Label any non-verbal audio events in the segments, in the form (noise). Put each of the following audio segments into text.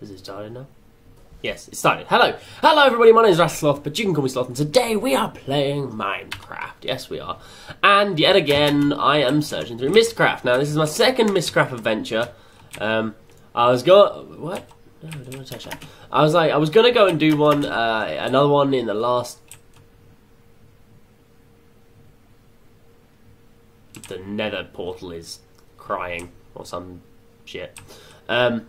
Has it started now? Yes, it started. Hello, hello everybody. My name is Rasloth, but you can call me Sloth. And today we are playing Minecraft. Yes, we are. And yet again, I am searching through Mystcraft. Now, this is my second Mystcraft adventure. Um, I was going. What? No, I don't want to touch that. I was like, I was gonna go and do one, uh, another one in the last. The Nether portal is crying or some shit. Um,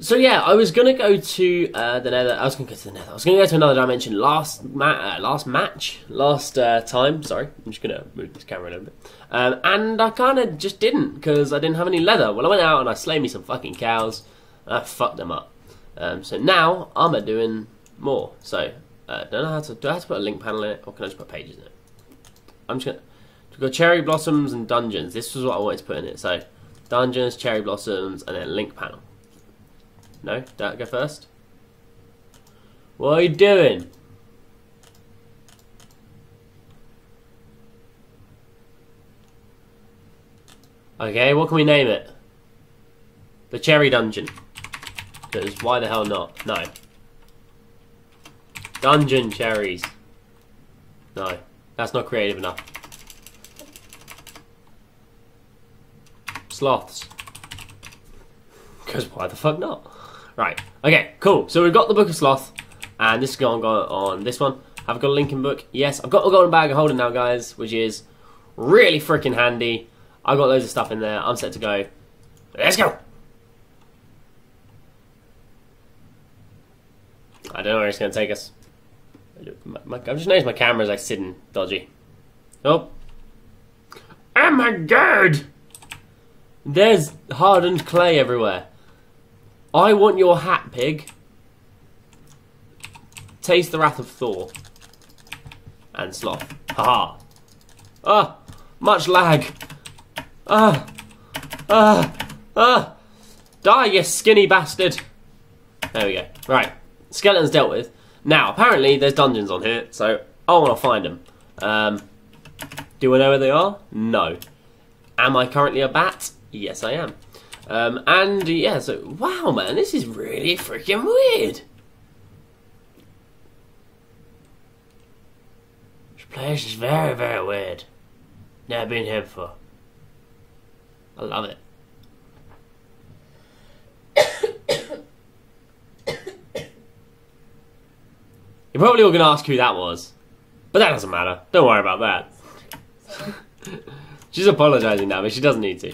so yeah, I was gonna go to uh, the Nether. I was gonna go to the Nether. I was gonna go to another dimension last ma- uh, last match, last uh, time. Sorry, I'm just gonna move this camera a little bit. Um, and I kind of just didn't because I didn't have any leather. Well, I went out and I slayed me some fucking cows. And I fucked them up. Um, so now I'm a doing more. So uh, don't know how to. Do I have to put a link panel in it, or can I just put pages in it? I'm just gonna. We've got cherry blossoms and dungeons. This was what I wanted to put in it. So dungeons, cherry blossoms, and then link panel. No, don't go first. What are you doing? Okay, what can we name it? The Cherry Dungeon. Because why the hell not? No. Dungeon cherries. No, that's not creative enough. Sloths. Because why the fuck not? Right. Okay, cool. So we've got the Book of Sloth, and this is going on, on this one. I've got a linking book. Yes, I've got a golden bag of holding now, guys, which is really freaking handy. I've got loads of stuff in there. I'm set to go. Let's go! I don't know where it's going to take us. My, my, I just noticed my camera's like sitting dodgy. Oh. Oh my god! There's hardened clay everywhere. I want your hat, pig. Taste the wrath of Thor. And sloth. Haha. Ah! Much lag. Ah! Ah! Ah! Die, you skinny bastard! There we go. Right. Skeletons dealt with. Now, apparently there's dungeons on here, so I want to find them. Um, do I know where they are? No. Am I currently a bat? Yes, I am. Um, and yeah, so wow, man, this is really freaking weird. This place is very, very weird. Never been here before. I love it. (coughs) You're probably all going to ask who that was, but that doesn't matter. Don't worry about that. (laughs) She's apologising now, but she doesn't need to.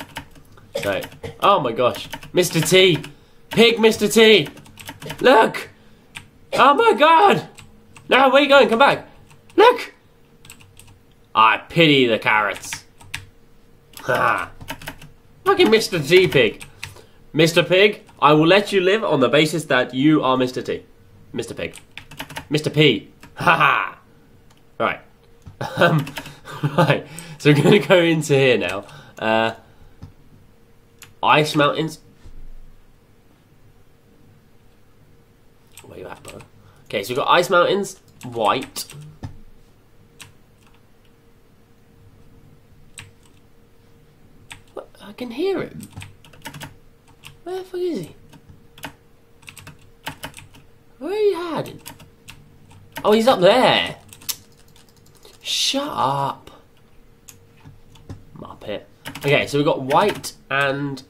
Oh my gosh, Mr. T, pig, Mr. T, look! Oh my god! No, where are you going? Come back! Look! I pity the carrots. Ha! Fucking Mr. T, pig. Mr. Pig, I will let you live on the basis that you are Mr. T. Mr. Pig. Mr. P. Ha ha! Right. (laughs) Um, (laughs) right. So we're going to go into here now. Uh, Ice Mountains. Where you at, bro? Okay, so we've got Ice Mountains, white. What? I can hear him. Where the fuck is he? Where are you hiding? Oh, he's up there. Shut up. Muppet. Okay, so we've got white and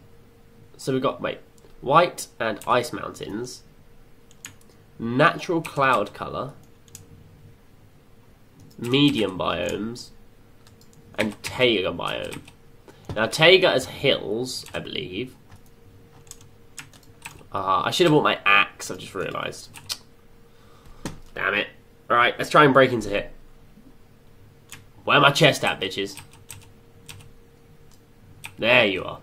so we've got, wait, white and ice mountains, natural cloud colour, medium biomes, and taiga biome. Now, taiga is hills, I believe. Uh, I should have bought my axe, I've just realised. Damn it. Alright, let's try and break into here. Where my chest at, bitches? There you are.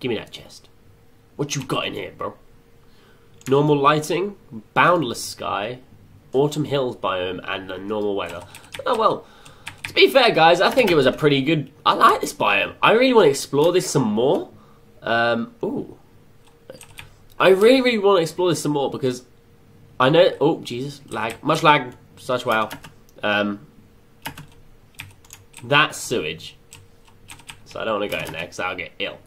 Give me that chest. What you got in here, bro? Normal lighting, boundless sky, autumn hills biome, and the normal weather. Oh well, to be fair, guys, I think it was a pretty good. I like this biome. I really want to explore this some more. Um, ooh, I really, really want to explore this some more because I know. Oh, Jesus, lag, much lag, such wow. Um, that's sewage, so I don't want to go in there because I'll get ill.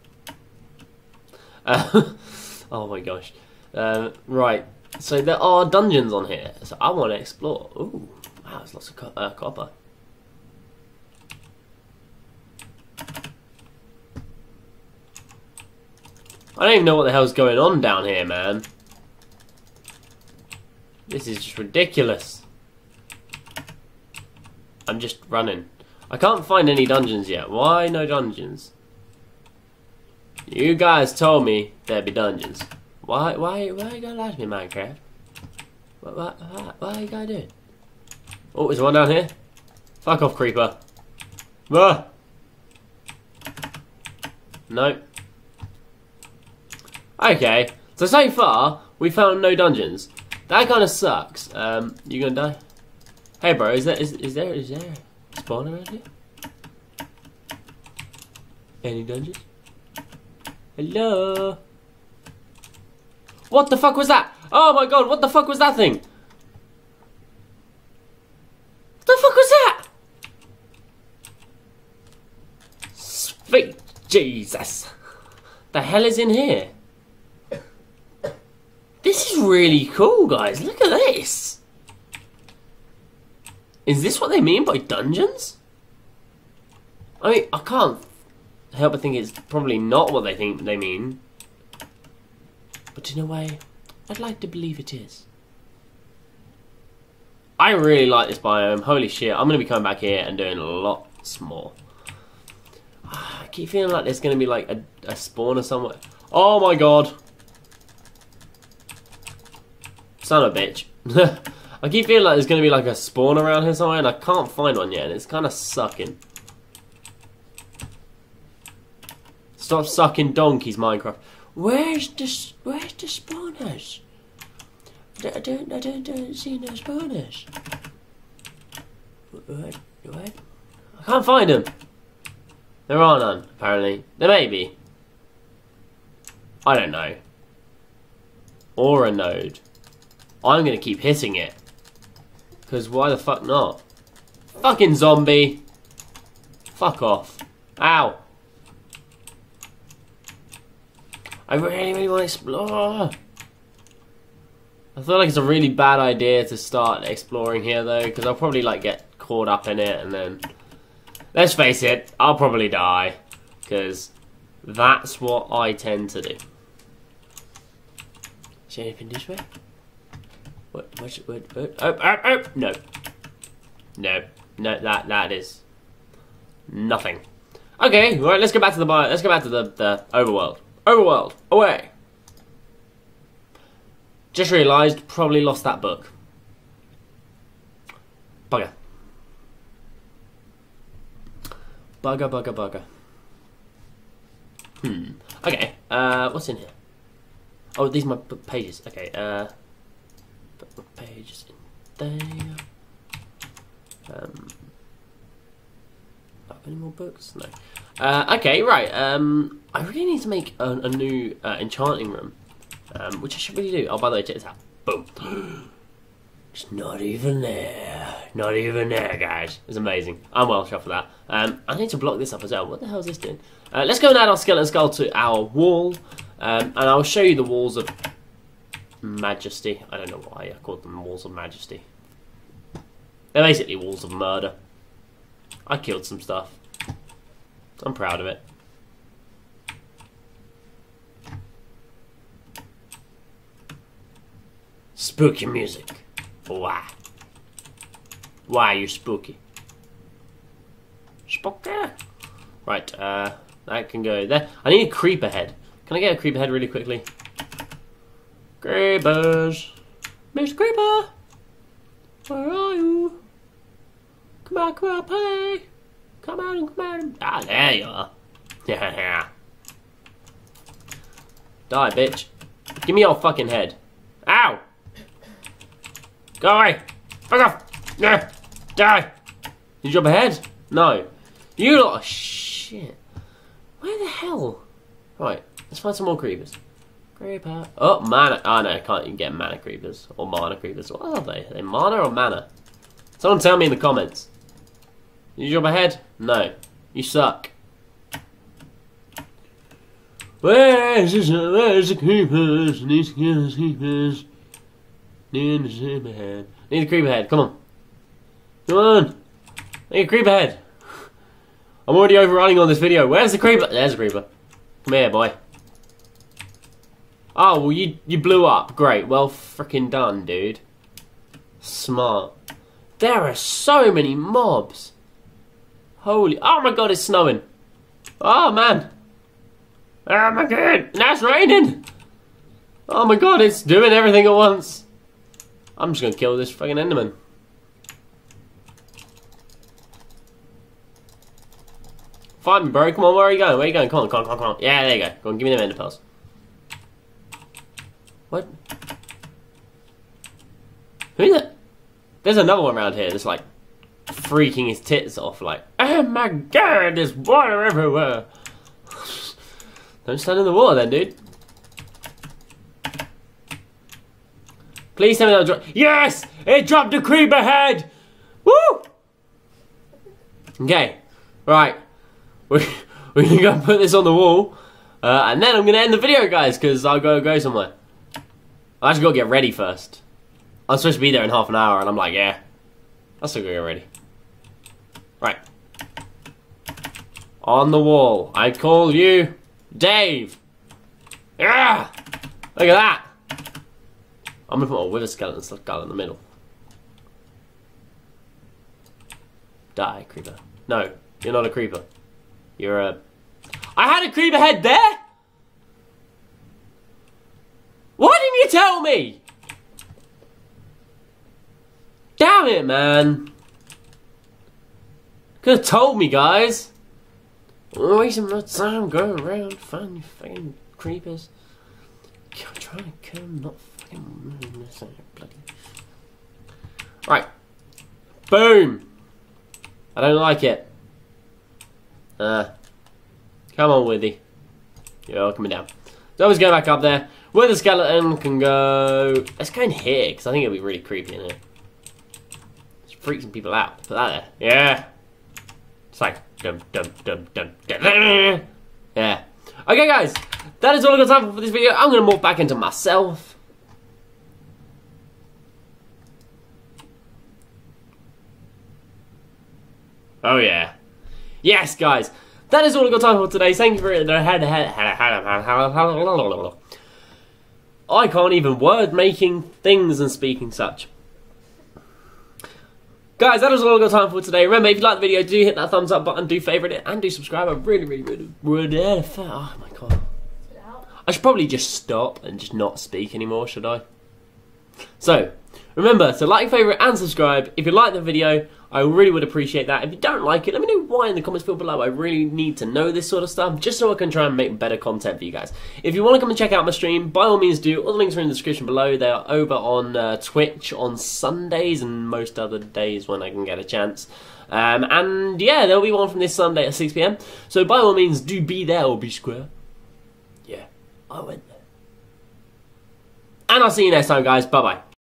(laughs) Oh my gosh. Uh, right. So there are dungeons on here. So I want to explore. Ooh. Wow, there's lots of co uh, copper. I don't even know what the hell's going on down here, man. This is just ridiculous. I'm just running. I can't find any dungeons yet. Why no dungeons? You guys told me there'd be dungeons. Why, why, why you gonna lie to me, Minecraft? What, what, are you gonna do? Oh, there's one down here. Fuck off, creeper. Ah! Nope. Okay, so so far, we found no dungeons. That kind of sucks. Um, you gonna die? Hey bro, is there, is, is there, is there a spawn around here? Any dungeons? Hello? What the fuck was that? Oh my god, what the fuck was that thing? What the fuck was that? Sweet Jesus. The hell is in here? This is really cool, guys. Look at this. Is this what they mean by dungeons? I mean, I can't help but think it's probably not what they think they mean. But in a way, I'd like to believe it is. I really like this biome. Holy shit, I'm going to be coming back here and doing lots more. Ah, I keep feeling like there's going to be like a, a spawner somewhere. Oh my god. Son of a bitch. (laughs) I keep feeling like there's going to be like a spawn around here somewhere and I can't find one yet and it's kind of sucking. Stop sucking donkeys, Minecraft. Where's the where's the spawners? I don't I don't, I don't see no spawners. What? What? I can't find them. There are none, apparently. There may be. I don't know. Or a node. I'm gonna keep hitting it. Because why the fuck not? Fucking zombie! Fuck off. Ow! I really, really want to explore. I feel like it's a really bad idea to start exploring here though, because I'll probably like get caught up in it and then... Let's face it, I'll probably die, because that's what I tend to do. Is there anything this way? What, what, what, what, oh, oh, oh, no. No, no, that, that is nothing. Okay, right, let's go back to the, let's go back to the, the overworld. Overworld, away. Just realised, probably lost that book. Bugger. Bugger, bugger, bugger. Hmm. Okay, uh, what's in here? Oh, these are my pages. Okay, uh, put my pages in there. Um, have any more books? No. Uh, okay, right. Um, I really need to make a, a new uh, enchanting room, um, which I should really do. Oh, by the way, check this out. Boom. (gasps) It's not even there. Not even there, guys. It's amazing. I'm well shot for that. Um, I need to block this up as well. What the hell is this doing? Uh, let's go and add our skeleton skull to our wall, um, and I'll show you the walls of majesty. I don't know why I called them walls of majesty. They're basically walls of murder. I killed some stuff. I'm proud of it. Spooky music. Why? Why are you spooky? Spooky. Right, uh, that can go there. I need a creeper head. Can I get a creeper head really quickly? Creepers. Mr. Creeper. Where are you? Come on, come on, play. Come on, come on. Ah, there you are. Yeah. (laughs) Die, bitch. Give me your fucking head. Ow! Go away! Fuck off! Yeah! Die! Did you jump ahead? No. You lot of shit. Where the hell? Right, let's find some more creepers. Creeper. Oh, mana. Oh, no, I can't even get mana creepers. Or mana creepers. What are they? Are they mana or mana? Someone tell me in the comments. Did you jump ahead? No. You suck. Where's the, where's the creepers? Need to get the creepers. Need the creeper head. Need the creeper head. Come on. Come on. Need a creeper head. I'm already overrunning on this video. Where's the creeper? There's the creeper. Come here, boy. Oh, well, you, you blew up. Great. Well, freaking done, dude. Smart. There are so many mobs. Holy... Oh, my God, it's snowing. Oh, man. Oh, my God. Now it's raining. Oh, my God, it's doing everything at once. I'm just to kill this fucking Enderman. Find me, bro. Come on, where are you going? Where are you going? Come on, come on, come on, come on. Yeah, there you go. Go on, give me them ender pearls. What? Who is it? There's another one around here that's like freaking his tits off, like, oh my god, there's water everywhere. (laughs) Don't stand in the water then, dude. Please tell me that drop. Yes! It dropped a creeper head! Woo! Okay, right. We're, we're gonna go put this on the wall. Uh, and then I'm gonna end the video, guys, because I'll go go somewhere. I just gotta get ready first. I'm supposed to be there in half an hour, and I'm like, yeah, I'll still go get ready. Right. On the wall, I call you Dave. Yeah! Look at that! I'm gonna put my wither skeleton skull in the middle. Die, creeper. No, you're not a creeper. You're a... I had a creeper head there? Why didn't you tell me? Damn it, man. Could have told me, guys. Wasting my time going around finding fucking creepers. I'm trying to kill them, not fucking bloody. Right. Boom. I don't like it. Uh, come on, Withy. You're coming down. So let's go back up there. Where the skeleton can go... Let's go in here, because I think it'll be really creepy in here. Just freak some people out. Put that there. Yeah. It's like... Dum, dum, dum, dum, dum. Yeah. Okay, guys. That is all I've got time for this video. I'm to morph back into myself. Oh, yeah. Yes, guys. That is all I've got time for today. Thank you for it. I can't even word making things and speaking such. Guys, that is all I've got time for today. Remember, if you like the video, do hit that thumbs up button, do favourite it, and do subscribe. I really, really, really, really, oh my god. I should probably just stop and just not speak anymore, should I? So, remember to like, favourite, and subscribe. If you like the video, I really would appreciate that. If you don't like it, let me know why in the comments field below. I really need to know this sort of stuff, just so I can try and make better content for you guys. If you want to come and check out my stream, by all means do. All the links are in the description below. They are over on uh, Twitch on Sundays and most other days when I can get a chance. Um, and yeah, there'll be one from this Sunday at 6pm. So by all means, do be there or be square. Yeah, I went there. And I'll see you next time, guys. Bye-bye.